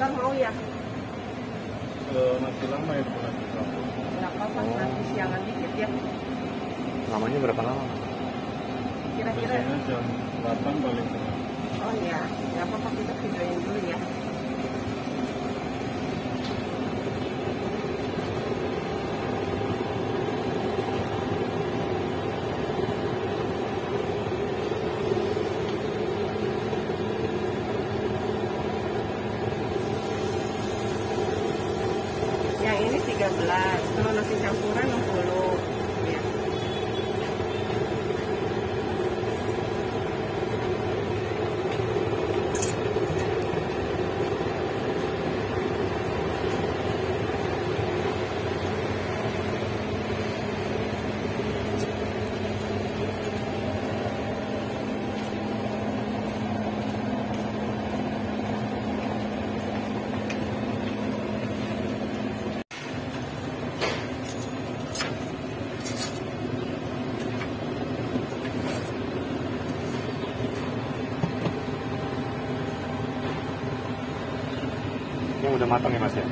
Ntar mau ya? Masih lama kamu. Nggak apa-apa, Oh. nanti siangan dikit ya. Lamanya berapa lama? Kira-kira, jam 8 paling cepat. 13 belas. Kalau nasi campuran 60 udah matang ya mas ya?